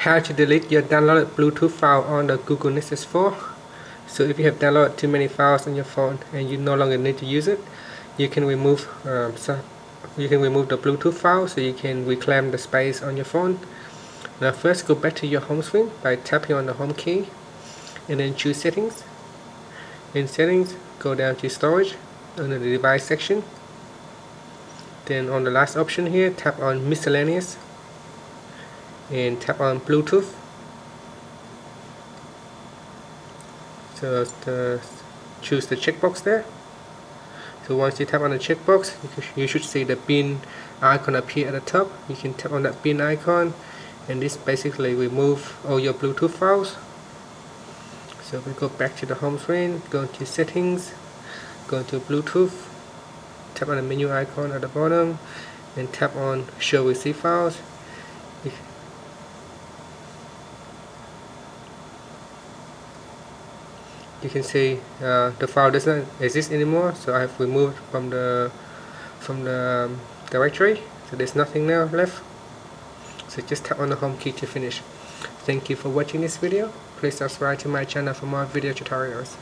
how to delete your downloaded Bluetooth file on the Google Nexus 4 so if you have downloaded too many files on your phone and you no longer need to use it you can remove um, you can remove the Bluetooth file so you can reclaim the space on your phone. Now first go back to your home screen by tapping on the home key and then choose settings. In settings go down to storage under the device section. Then on the last option here tap on miscellaneous and tap on Bluetooth. So the, choose the checkbox there. So once you tap on the checkbox you should see the bin icon appear at the top. You can tap on that bin icon and this basically remove all your Bluetooth files. So we go back to the home screen go to settings go to Bluetooth tap on the menu icon at the bottom and tap on show receive files you can see uh, the file doesn't exist anymore so I have removed from the from the um, directory. So there's nothing now left. So just tap on the home key to finish. Thank you for watching this video. Please subscribe to my channel for more video tutorials